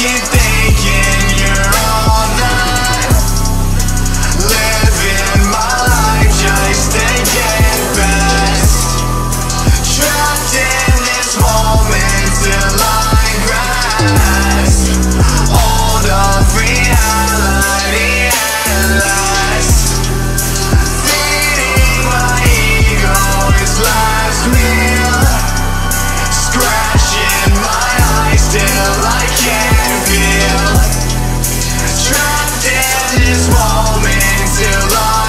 give till I